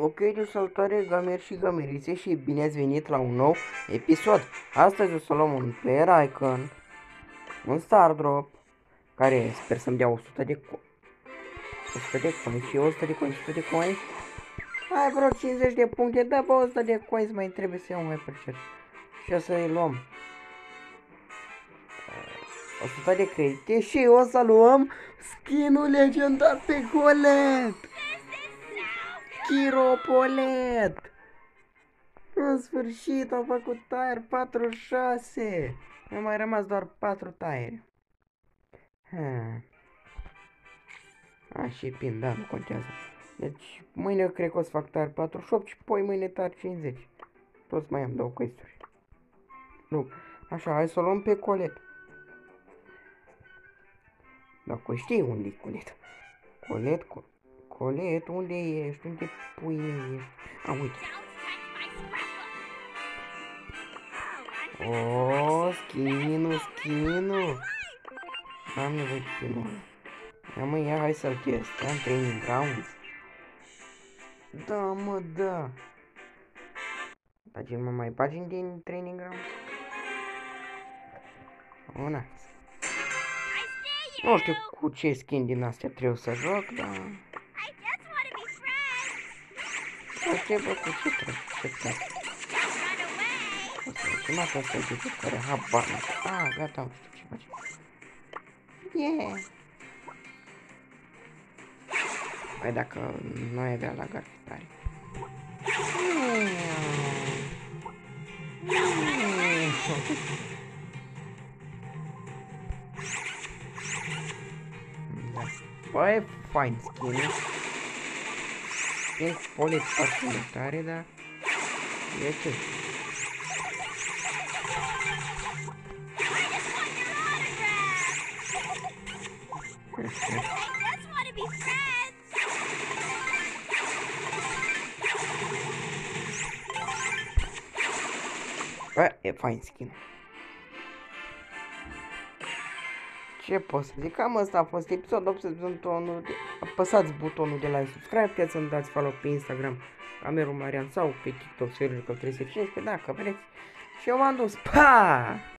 Ok, de salutare gameri și gamerițe și bine ați venit la un nou episod. Astăzi o să luăm un player icon, un star drop, care sper să-mi dea 100 de co 100 de coins și 100 de coins, 100 de coins. Hai vreo 50 de puncte, da bă 100 de coins, mai trebuie să iau mai precer. Și o să-i luăm 100 de credite și o să luăm skinul legendar pe golet. Chiropolet! În sfârșit am făcut tire 46! Mi-au mai rămas doar 4 tire. Hmm. A, și pin, da, nu contează. Deci, mâine cred că o să fac tire 48 și poi mâine tire 50. Plus mai am două questuri. Nu, așa, hai să o luăm pe colet. Dacă știi unde e colet. Colet, colet. Colet, unde ești? Unde pui ești? A, uite. O, skinul, skinul. Am nevoie de skinul Ia mă, ia, hai să-l testăm, training grounds. Da, mă, da. Dar ce mă mai bagi din training grounds? Oh, nice. Nu știu cu ce skin din astea trebuie să joc, dar... ce bă, cu ce trebuie? Ce trebuie? O să facem asta asta de care habar nu Ah, gata, nu știu ce face. Yeah! Păi dacă nu ai avea la garfitare. Da. Băi, fain skin Fiind polit foarte tare, dar e ce? Bă, e fain skin. Ce pot să zic? Cam asta a fost episodul. Butonul de... Apăsați butonul de like, subscribe, puteți să-mi dați follow pe Instagram, Camerul Marian sau pe TikTok, Sergiu 315, dacă vreți. Și eu m-am dus. Pa!